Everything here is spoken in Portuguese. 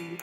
Uhum.